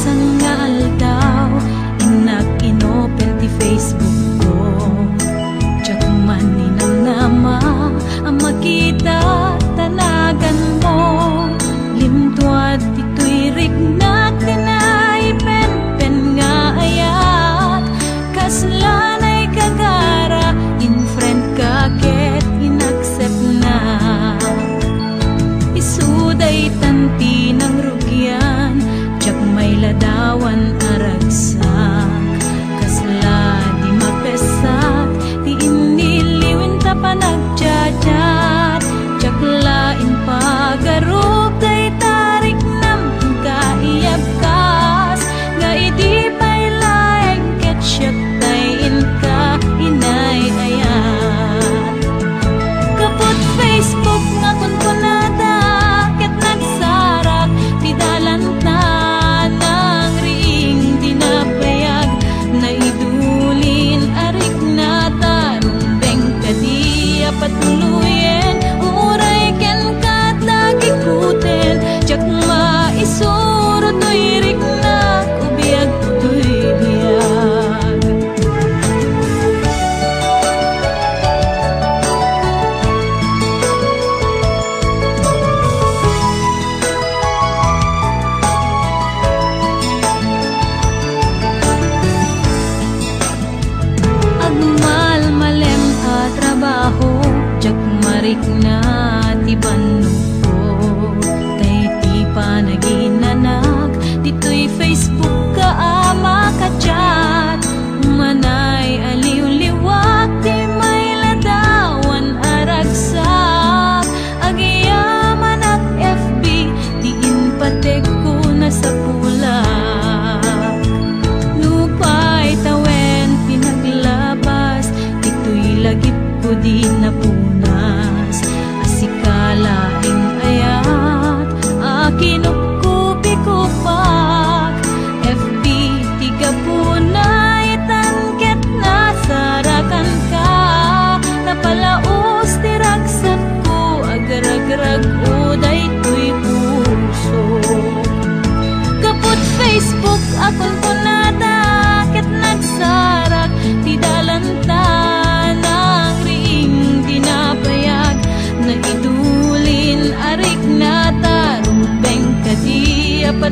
sangal daw Inak ti Facebook ko. Tsak man inamnama Ang makita talagan mo. Limtuad ito'y rignak Tinay penpen nga ayat. Kaslanay kagara In ka ket inaccept na. Isuday tanti may ladawan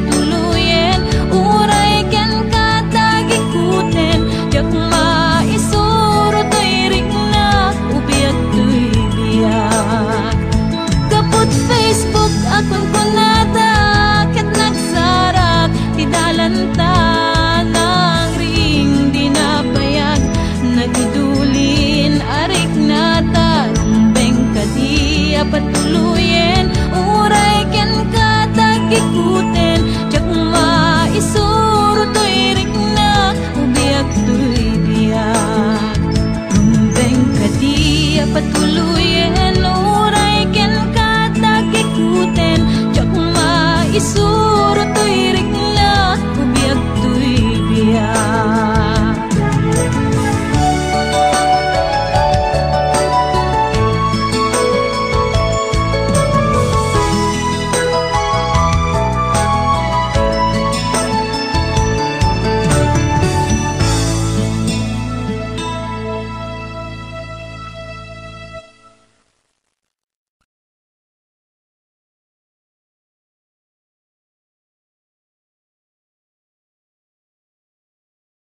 dulu patuluyan